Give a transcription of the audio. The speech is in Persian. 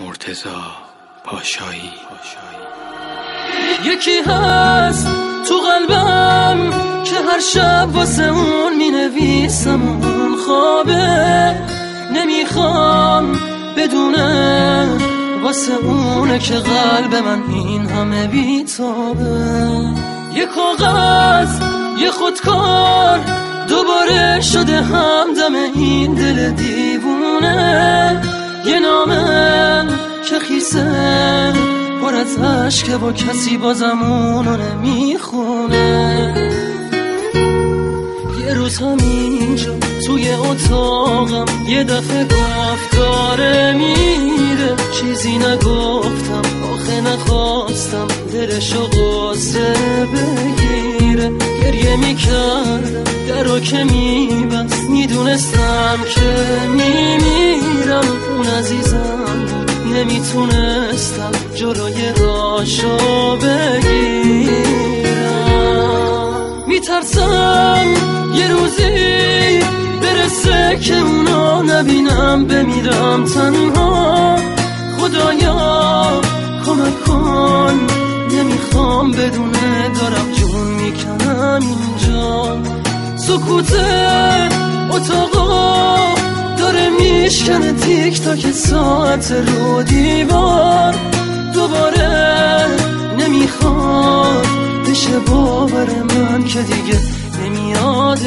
مرتزا پاشایی. یکی هست تو قلبم که هر شب واسه اون می نویسم اون خوابه. نمی‌خوام بدونه واسه اونه که قلب من این همه بیتابه. یه کاغذ یه خودکار دوباره شده همدم این دل دیوونه. یه نامه که خیسه پر از عشق با کسی بازم اونو نمی‌خونه. یه روز همینجا توی اتاقم یه دفعه گفت میره. چیزی نگفتم آخه نخواستم دلشو قصه بگیره. گریه می‌کردم درو که میبست می‌دونستم که میمیرم. اون عزیزم نمی‌تونستم جلوی راشو بگیرم. میترسم یه روزی برسه که اونا نبینم بمیرم تنها. خدایا کمک کن نمی‌خوام بدونه دارم جون می‌کنم اینجا. سکوت اتاقا میشکنه تیک تاک ساعت رو دیوار. دوباره نمی‌خواد بشه باور من که دیگه نمیاد